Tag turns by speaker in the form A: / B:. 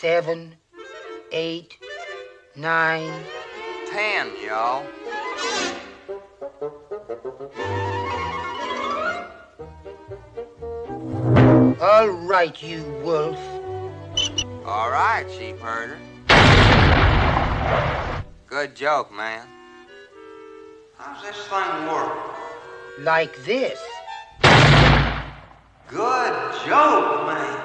A: Seven, eight, nine,
B: ten, y'all.
A: All right, you wolf.
B: All right, sheep herder. Good joke, man. How's this thing work?
A: Like this.
B: Good joke, man.